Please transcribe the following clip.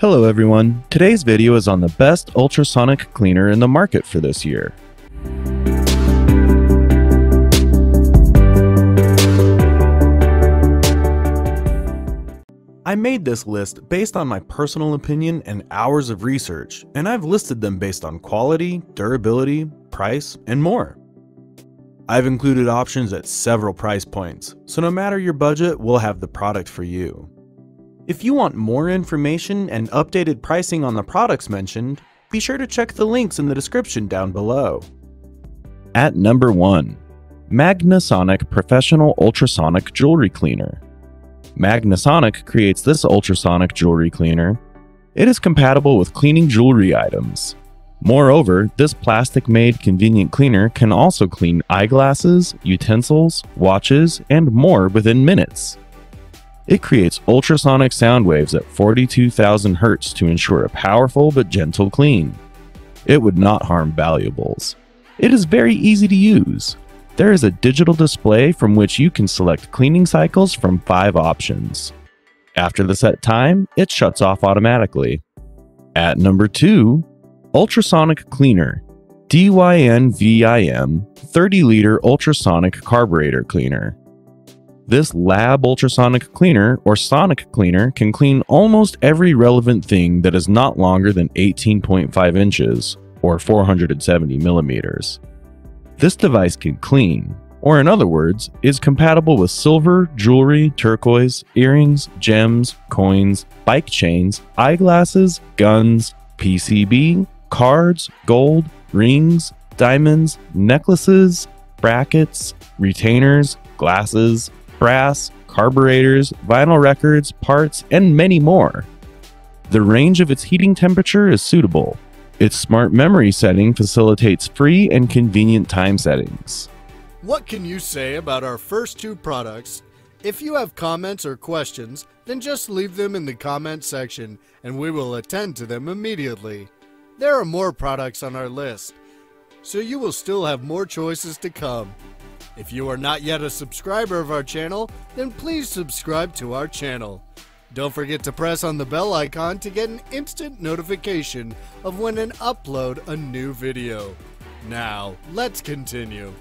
Hello everyone, today's video is on the best ultrasonic cleaner in the market for this year. I made this list based on my personal opinion and hours of research, and I've listed them based on quality, durability, price, and more. I've included options at several price points, so no matter your budget, we'll have the product for you. If you want more information and updated pricing on the products mentioned, be sure to check the links in the description down below. At number 1, Magnasonic Professional Ultrasonic Jewelry Cleaner. Magnasonic creates this ultrasonic jewelry cleaner. It is compatible with cleaning jewelry items. Moreover, this plastic made convenient cleaner can also clean eyeglasses, utensils, watches, and more within minutes. It creates ultrasonic sound waves at 42,000 Hz to ensure a powerful but gentle clean. It would not harm valuables. It is very easy to use. There is a digital display from which you can select cleaning cycles from five options. After the set time, it shuts off automatically. At number 2, Ultrasonic Cleaner DYNVIM 30 liter ultrasonic carburetor cleaner. This lab ultrasonic cleaner or sonic cleaner can clean almost every relevant thing that is not longer than 18.5 inches or 470 millimeters. This device can clean, or in other words, is compatible with silver, jewelry, turquoise, earrings, gems, coins, bike chains, eyeglasses, guns, PCB, cards, gold, rings, diamonds, necklaces, brackets, retainers, glasses, brass, carburetors, vinyl records, parts, and many more. The range of its heating temperature is suitable, its smart memory setting facilitates free and convenient time settings. What can you say about our first two products? If you have comments or questions, then just leave them in the comment section and we will attend to them immediately. There are more products on our list, so you will still have more choices to come. If you are not yet a subscriber of our channel, then please subscribe to our channel. Don't forget to press on the bell icon to get an instant notification of when an upload a new video. Now, let's continue.